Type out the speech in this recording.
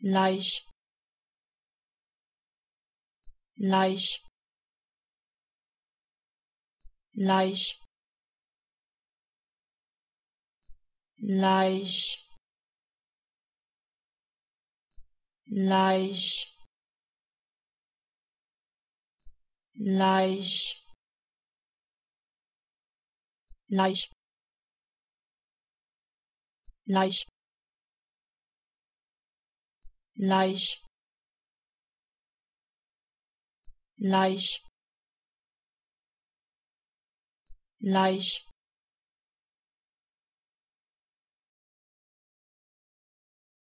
Laich. Laich. Laich. Laich. Laich. Laich. Laich. Laich. Laich. Laich. Laich.